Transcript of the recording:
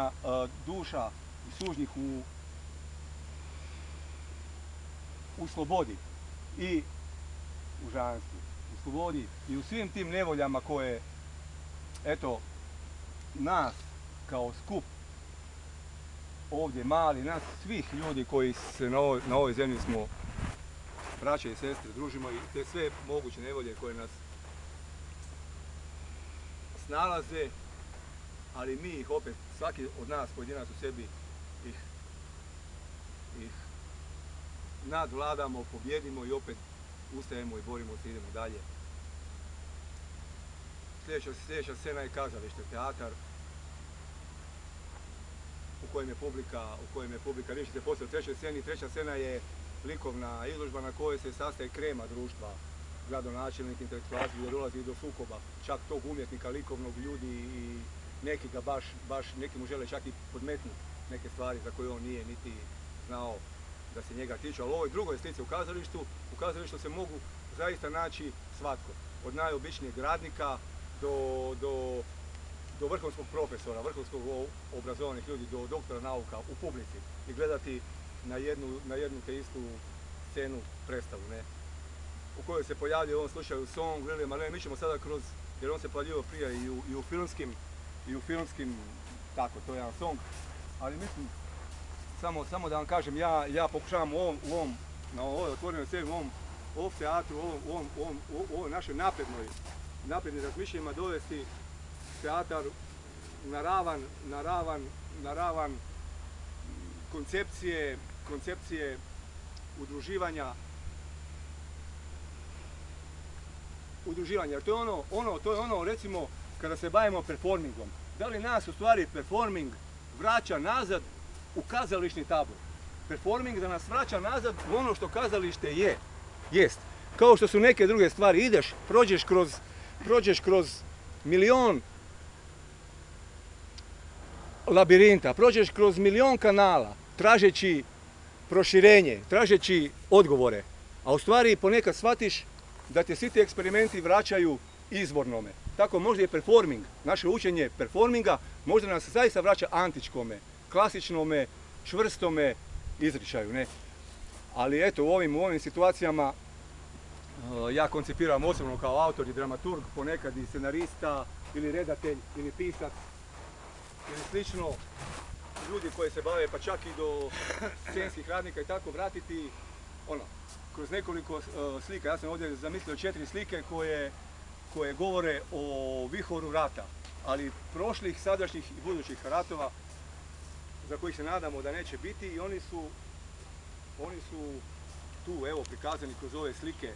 e, duša i sužnjih u, u slobodi i u ženstvu, u slobodi i u svim tim nevoljama koje, eto, nas kao skup ovdje mali, nas svih ljudi koji se na ovoj, na ovoj zemlji smo braće i sestre, družimo i te sve moguće nevolje koje nas snalaze, ali mi ih opet, svaki od nas pojedinac u sebi ih, ih nadvladamo, pobjedimo i opet ustajemo i borimo se, idemo dalje. Sljedeća, sljedeća scena je kazalište, teatar u kojem je publika, u kojem je publika više se poslije u sceni. Treća scena je likovna izložba na kojoj se sastaje krema društva, gradonačelnik, intelektualci gdje dolazi do sukoba, čak tog umjetnika, likovnog ljudi i neki ga baš, baš, neki mu žele čak i podmetnuti neke stvari za koje on nije niti znao da se njega tiču. Ali ovoj drugoj slici u kazalištu, u kazalištu se mogu zaista naći svatko. Od najobičnijeg radnika do, do, do vrhunskog profesora, vrhunskog obrazovanih ljudi, do doktora nauka u publici i gledati na jednu, na jednu te istu scenu predstavu, ne? U kojoj se pojavljuje u ovom slučaju song Marlene, mi ćemo sada kroz, jer on se pojavljivao prije i u filmskim, i u filmskim, tako, to je jedan song, ali mislim, samo, samo da vam kažem, ja, ja pokušavam u ovom, u ovom, na ovoj otvorenoj sceni, u ovom off teatru, u ovom, u ovom, u ovom, u ovoj našoj naprednoj, naprednim razmišljanjima dovesti teatar na ravan, na ravan, na ravan koncepcije, koncepcije udruživanja udruživanja. Jer to je ono, ono, to je ono recimo kada se bavimo performingom. Da li nas u stvari performing vraća nazad u kazališni tabor? Performing da nas vraća nazad u ono što kazalište je. Jest. Kao što su neke druge stvari. Ideš, prođeš kroz, prođeš kroz milion labirinta, prođeš kroz milion kanala, tražeći proširenje, tražeći odgovore. A u stvari ponekad shvatiš da te svi ti eksperimenti vraćaju izvornome. Tako možda je performing, naše učenje performinga, možda nas zaista vraća antičkome, klasičnome, čvrstome izričaju. Ne? Ali eto, u ovim, u ovim situacijama uh, ja koncipiram osobno kao autor i dramaturg, ponekad i scenarista, ili redatelj, ili pisac, ili slično, ljudi koji se bave pa čak i do scenskih radnika i tako vratiti ono, kroz nekoliko uh, slika. Ja sam ovdje zamislio četiri slike koje, koje govore o vihoru rata, ali prošlih, sadašnjih i budućih ratova za kojih se nadamo da neće biti i oni su, oni su tu evo prikazani kroz ove slike